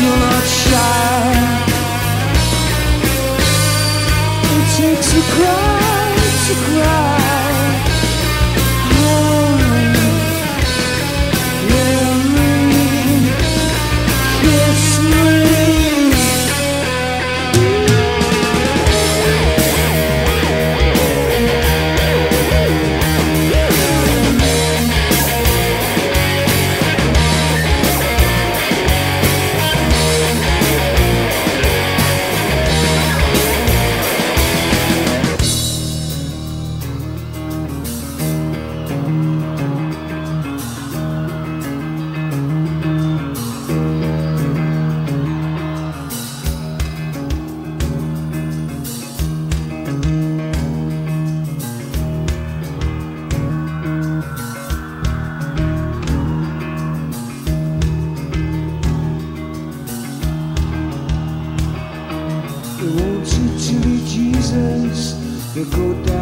you're not shy. It takes a cry to cry. to go down.